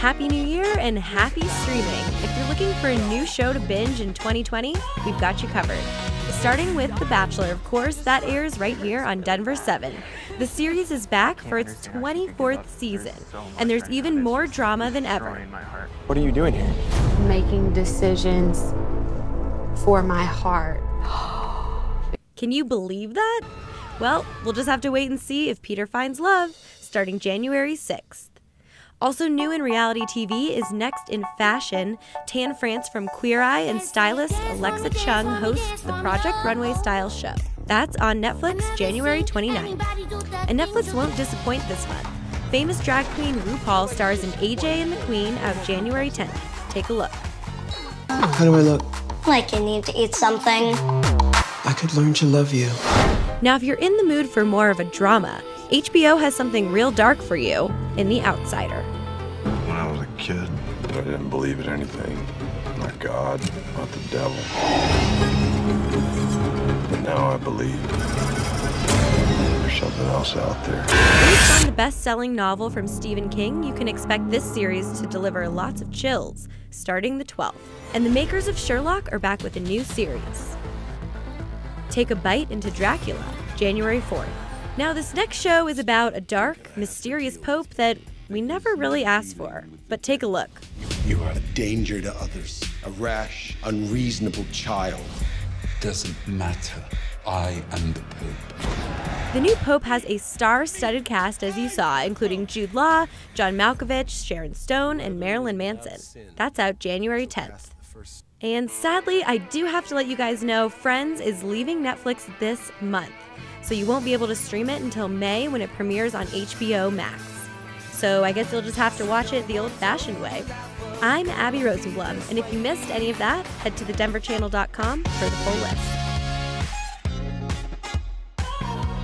Happy New Year and happy streaming. If you're looking for a new show to binge in 2020, we've got you covered. Starting with The Bachelor, of course, that airs right here on Denver 7. The series is back for its 24th season, and there's even more drama than ever. What are you doing here? Making decisions for my heart. Can you believe that? Well, we'll just have to wait and see if Peter finds love, starting January 6th. Also new in reality TV is Next in Fashion. Tan France from Queer Eye and stylist Alexa Chung hosts the Project Runway Style show. That's on Netflix January 29th. And Netflix won't disappoint this month. Famous drag queen RuPaul stars in AJ and the Queen out January 10th. Take a look. How do I look? Like you need to eat something. I could learn to love you. Now, if you're in the mood for more of a drama, HBO has something real dark for you in The Outsider. When I was a kid, I didn't believe in anything. Not God, not the devil. But now I believe there's something else out there. Based on the best selling novel from Stephen King, you can expect this series to deliver lots of chills, starting the 12th. And the makers of Sherlock are back with a new series. Take a Bite into Dracula, January 4th. Now, this next show is about a dark, mysterious pope that we never really asked for. But take a look. You are a danger to others, a rash, unreasonable child. Doesn't matter. I am the Pope. The new Pope has a star studded cast, as you saw, including Jude Law, John Malkovich, Sharon Stone, and Marilyn Manson. That's out January 10th. And sadly, I do have to let you guys know Friends is leaving Netflix this month so you won't be able to stream it until May when it premieres on HBO Max. So I guess you'll just have to watch it the old fashioned way. I'm Abby Rosenblum, and if you missed any of that, head to thedenverchannel.com for the full list.